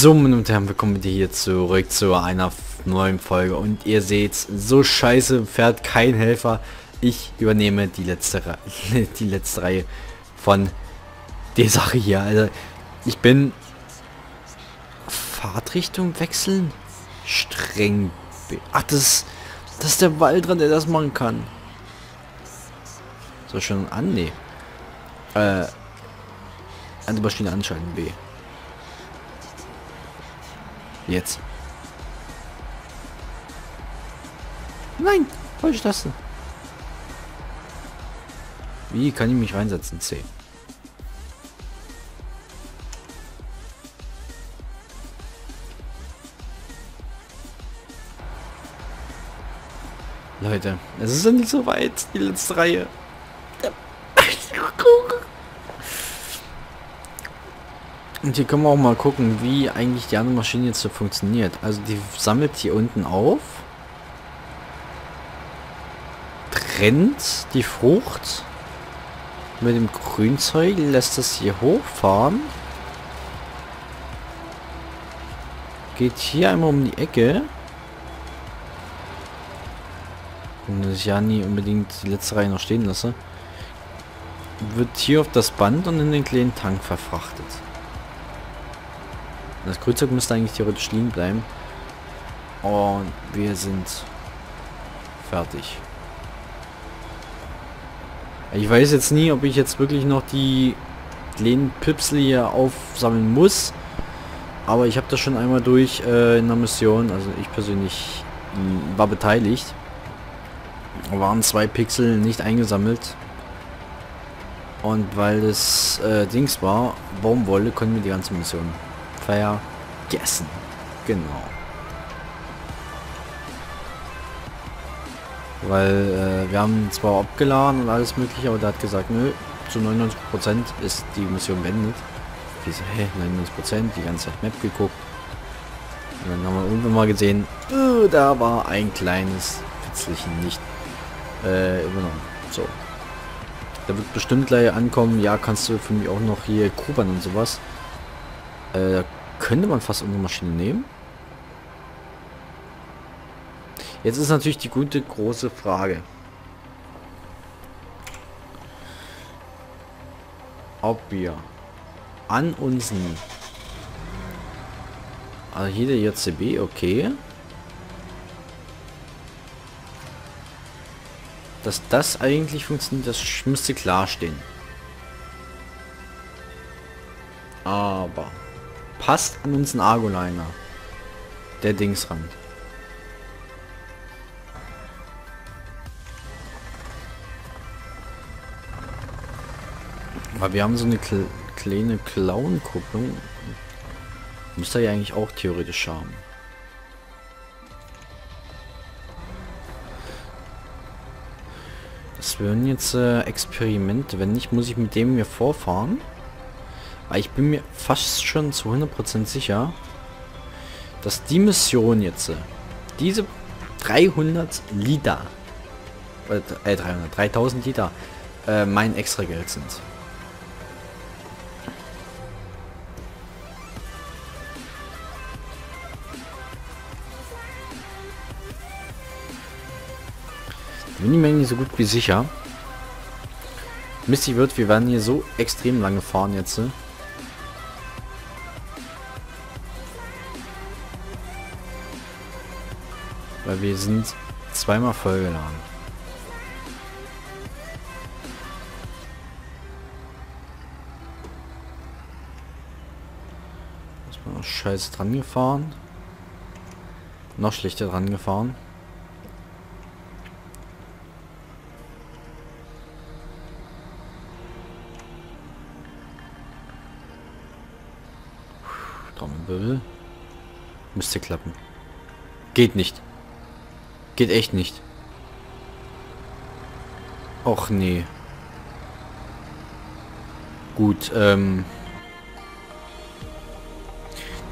So, meine und Herren, willkommen hier zurück zu einer neuen Folge. Und ihr seht, so scheiße fährt kein Helfer. Ich übernehme die letzte, die letzte Reihe von der Sache hier. Also, ich bin... Fahrtrichtung wechseln? Streng... Ach, das, das ist der Wald dran, der das machen kann. So, schon an? Nee. Äh... Eine Maschine anschalten, B. Jetzt. Nein, falsche Taste. Wie kann ich mich reinsetzen? C. Leute, es ist endlich soweit, die letzte Reihe. Und hier können wir auch mal gucken, wie eigentlich die andere Maschine jetzt so funktioniert. Also die sammelt hier unten auf. Trennt die Frucht mit dem Grünzeug, lässt das hier hochfahren. Geht hier einmal um die Ecke. Und das ich ja nie unbedingt die letzte Reihe noch stehen lasse. Wird hier auf das Band und in den kleinen Tank verfrachtet. Das Grünzeug müsste eigentlich theoretisch liegen bleiben. Und wir sind fertig. Ich weiß jetzt nie, ob ich jetzt wirklich noch die kleinen Pipsel hier aufsammeln muss. Aber ich habe das schon einmal durch äh, in der Mission. Also ich persönlich war beteiligt. Waren zwei Pixel nicht eingesammelt. Und weil das äh, Dings war, Baumwolle, konnten wir die ganze Mission vergessen. Genau. Weil äh, wir haben zwar abgeladen und alles mögliche, aber der hat gesagt, nö, zu 99% ist die Mission beendet. Ich so, hä, 99%, die ganze Zeit Map geguckt. Und dann haben wir irgendwann mal gesehen, uh, da war ein kleines Fitzelchen nicht äh, übernommen. So. Da wird bestimmt gleich ankommen, ja, kannst du für mich auch noch hier Kuban und sowas. Äh, könnte man fast unsere Maschine nehmen. Jetzt ist natürlich die gute große Frage. Ob wir an unseren... Also hier der JCB, okay. Dass das eigentlich funktioniert, das müsste klar stehen. Aber passt an unseren Argoliner. Der Dingsrand. Aber wir haben so eine kle kleine Clown-Kupplung. Müsste ja eigentlich auch theoretisch haben. Das wären jetzt äh, Experimente. Wenn nicht, muss ich mit dem mir vorfahren. Weil ich bin mir fast schon zu 100% sicher, dass die Mission jetzt, diese 300 Liter, äh 300, 3000 Liter, äh, mein extra Geld sind. Bin ich mir nicht so gut wie sicher. Misty wird, wir werden hier so extrem lange fahren jetzt. Weil wir sind zweimal vollgeladen. Ist man noch scheiße dran gefahren. Noch schlechter dran gefahren. Trommelwirbel. Müsste klappen. Geht nicht. Geht echt nicht. Och nee. Gut, ähm...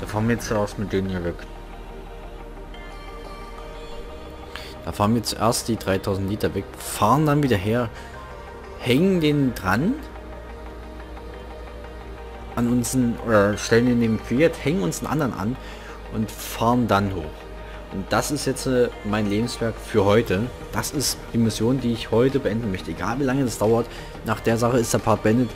Da fahren wir jetzt aus mit denen hier weg. Da fahren wir zuerst die 3000 Liter weg, fahren dann wieder her, hängen den dran an unseren, oder stellen den neben Fiat, hängen uns einen anderen an und fahren dann hoch. Und das ist jetzt äh, mein Lebenswerk für heute. Das ist die Mission, die ich heute beenden möchte. Egal wie lange das dauert, nach der Sache ist der Part beendet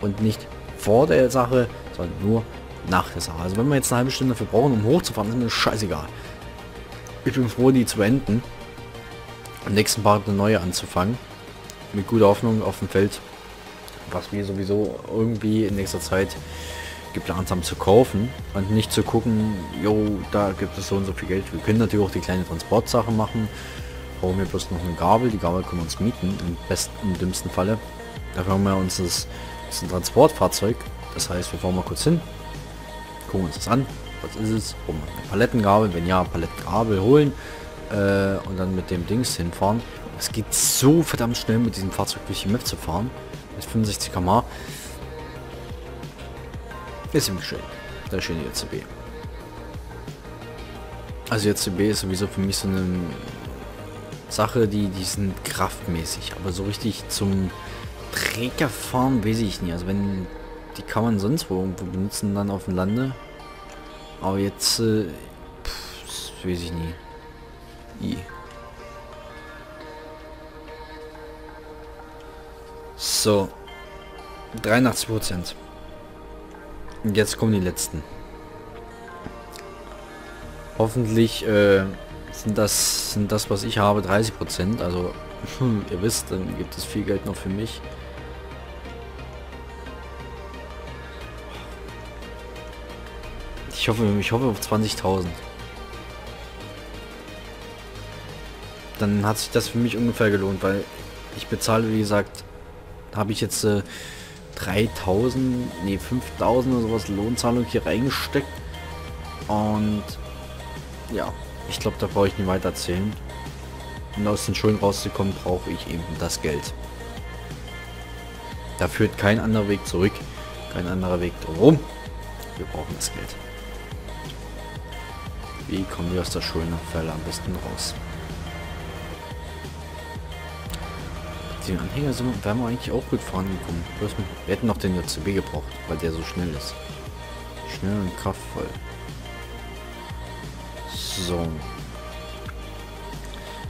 und nicht vor der Sache, sondern nur nach der Sache. Also wenn wir jetzt eine halbe Stunde dafür brauchen, um hochzufahren, ist mir scheißegal. Ich bin froh, die zu beenden. Am nächsten Part eine neue anzufangen. Mit guter Hoffnung auf dem Feld. Was wir sowieso irgendwie in nächster Zeit geplant haben zu kaufen und nicht zu gucken, jo, da gibt es so und so viel Geld. Wir können natürlich auch die kleine Transportsache machen. Brauchen wir bloß noch eine Gabel. Die Gabel können wir uns mieten, im besten, im dümmsten Falle. Dafür haben wir uns das, das ein Transportfahrzeug. Das heißt, wir fahren mal kurz hin, gucken uns das an. Was ist es? Um eine Palettengabel, wenn ja, Palettengabel holen äh, und dann mit dem Dings hinfahren. Es geht so verdammt schnell mit diesem Fahrzeug durch die Map zu fahren. Mit 65 km ist ziemlich schön. Der schöne JCB. Also JCB ist sowieso für mich so eine Sache, die, die sind kraftmäßig, aber so richtig zum Trägerfahren weiß ich nicht. Also wenn die kann man sonst wo irgendwo benutzen dann auf dem Lande. Aber jetzt äh, pff, weiß ich nie. I. So. 83 Prozent. Jetzt kommen die letzten. Hoffentlich äh, sind das sind das, was ich habe, 30 Prozent. Also ihr wisst, dann gibt es viel Geld noch für mich. Ich hoffe, ich hoffe auf 20.000. Dann hat sich das für mich ungefähr gelohnt, weil ich bezahle, wie gesagt, habe ich jetzt äh, 3000, nee 5000 oder sowas Lohnzahlung hier reingesteckt. Und ja, ich glaube, da brauche ich nicht weiter erzählen. Um aus den Schulden rauszukommen, brauche ich eben das Geld. Da führt kein anderer Weg zurück, kein anderer Weg drum. Wir brauchen das Geld. Wie kommen wir aus der Schuldenfälle am besten raus? Den Anhänger sind, wir eigentlich auch gut vorangekommen. Wir hätten noch den JCB gebraucht, weil der so schnell ist. Schnell und kraftvoll. So.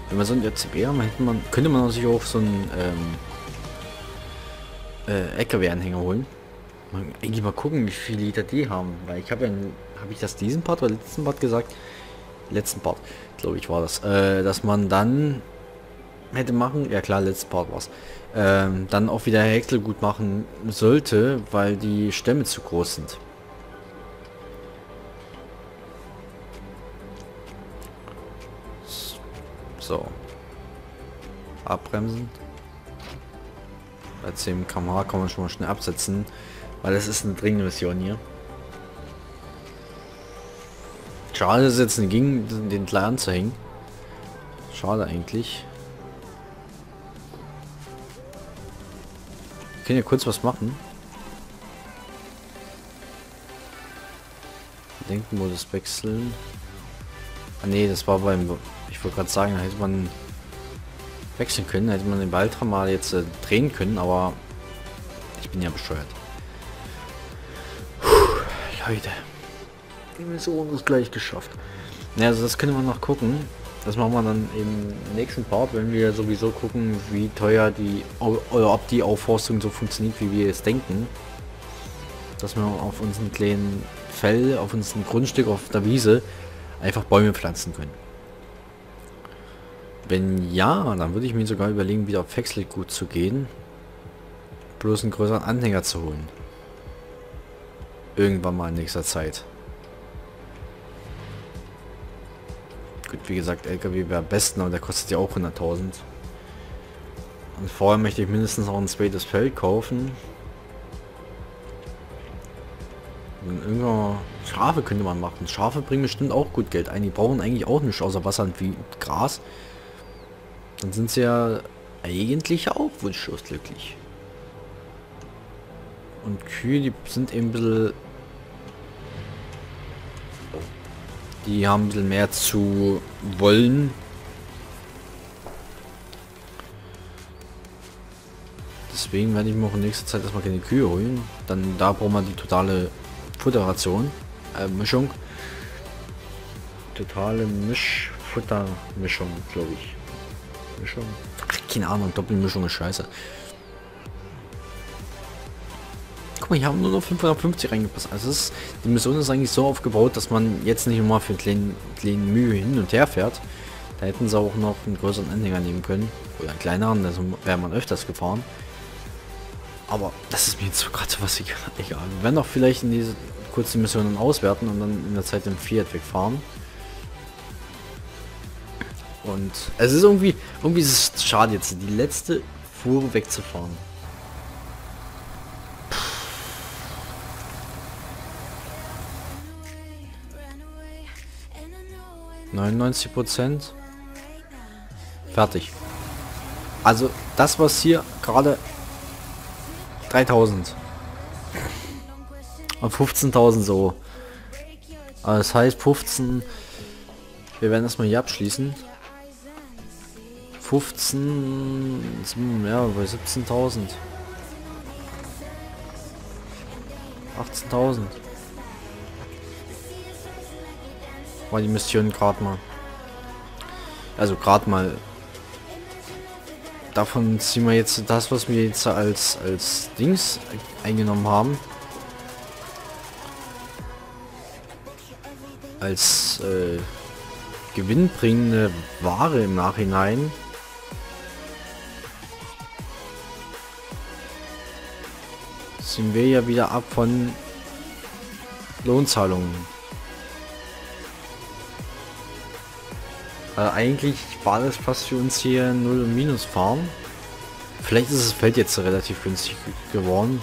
Wenn wir so ein JCB haben, hätte man, könnte man sich auch so einen ähm, äh, LKW-Anhänger holen. Mal, eigentlich mal gucken, wie viele Liter die haben. Weil ich habe ja, habe ich das diesen Part oder letzten Part gesagt? Letzten Part, glaube ich, war das. Äh, dass man dann hätte machen, ja klar, letztes Part war's, ähm, dann auch wieder Häcksel gut machen sollte, weil die Stämme zu groß sind. So. Abbremsen. Bei 10 km kann man schon mal schnell absetzen, weil es ist eine dringende Mission hier. Schade, dass es jetzt nicht ging, den kleinen anzuhängen. Schade eigentlich. Wir können ja kurz was machen. Denkenmodus wechseln. Ah nee, das war beim... Ich wollte gerade sagen, da hätte man wechseln können, hätte man den Baltra mal jetzt äh, drehen können, aber ich bin ja bescheuert. Puh, Leute. Die Mission ist gleich geschafft. Ja, also das können wir noch gucken. Das machen wir dann im nächsten Part, wenn wir sowieso gucken, wie teuer die oder ob die Aufforstung so funktioniert, wie wir es denken. Dass wir auf unserem kleinen Fell, auf unserem Grundstück auf der Wiese einfach Bäume pflanzen können. Wenn ja, dann würde ich mir sogar überlegen, wieder auf Wechsel gut zu gehen. Bloß einen größeren Anhänger zu holen. Irgendwann mal in nächster Zeit. Wie gesagt, LKW wäre am besten, aber der kostet ja auch 100.000. Und vorher möchte ich mindestens auch ein zweites Feld kaufen. Und irgendwann Schafe könnte man machen. Schafe bringen bestimmt auch gut Geld ein. Die brauchen eigentlich auch nicht außer Wasser und wie Gras. Dann sind sie ja eigentlich auch wunschlos glücklich. Und Kühe, die sind eben ein bisschen Die haben ein bisschen mehr zu wollen. Deswegen werde ich mir auch in nächster Zeit erstmal keine Kühe holen. Dann da brauchen wir die totale Futterration, äh, Mischung. Totale Mischfuttermischung, glaube ich. Mischung. Keine Ahnung, Doppelmischung ist scheiße. Mal, hier haben nur noch 550 reingepasst. Also ist, die Mission ist eigentlich so aufgebaut, dass man jetzt nicht immer für kleinen, kleinen Mühe hin und her fährt. Da hätten sie auch noch einen größeren Anhänger nehmen können. Oder einen kleineren, also wäre man öfters gefahren. Aber das ist mir jetzt so gerade was egal. Wir werden doch vielleicht in diese kurzen Missionen auswerten und dann in der Zeit im Fiat wegfahren. Und es ist irgendwie, irgendwie ist es schade jetzt, die letzte Fuhre wegzufahren. 99 Prozent. Fertig. Also das, was hier gerade 3000 und 15.000 so. Also das heißt 15. Wir werden erstmal hier abschließen. 15, ja, bei 17.000. 18.000. War die Mission gerade mal. Also gerade mal. Davon ziehen wir jetzt das, was wir jetzt als, als Dings eingenommen haben. Als äh, gewinnbringende Ware im Nachhinein. Sind wir ja wieder ab von Lohnzahlungen. Äh, eigentlich war das fast für uns hier 0 und Minus fahren. Vielleicht ist das Feld jetzt relativ günstig geworden.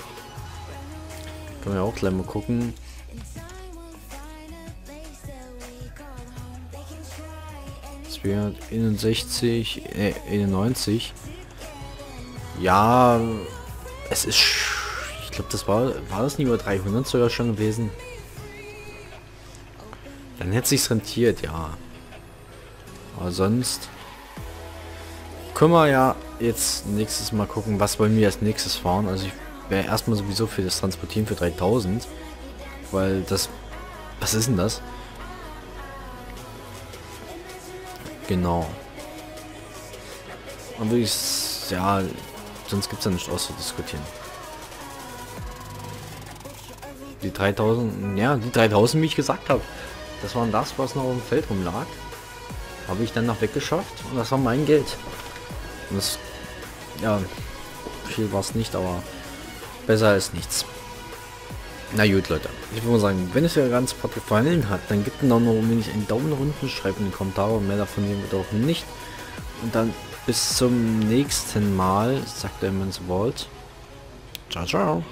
Können wir auch gleich mal gucken. Wäre 61, äh, 91. Ja, es ist, ich glaube, das war, war das nicht über 300 sogar schon gewesen. Dann hätte sich's rentiert, ja. Aber sonst können wir ja jetzt nächstes Mal gucken, was wollen wir als nächstes fahren. Also ich wäre erstmal sowieso für das Transportieren für 3000. Weil das... Was ist denn das? Genau. Und würde ich... Ja, sonst gibt es ja nicht auszudiskutieren. Die 3000... Ja, die 3000, wie ich gesagt habe. Das waren das, was noch dem Feld rumlag. Habe ich dann noch weggeschafft und das war mein Geld. Und das, ja, viel war es nicht, aber besser als nichts. Na gut, Leute. Ich würde sagen, wenn es dir ganz Part gefallen hat, dann gibt mir noch wenig einen Daumen nach unten, schreibt in die Kommentare, mehr davon sehen wir doch nicht. Und dann bis zum nächsten Mal, sagt der Mans Vault. Ciao, ciao.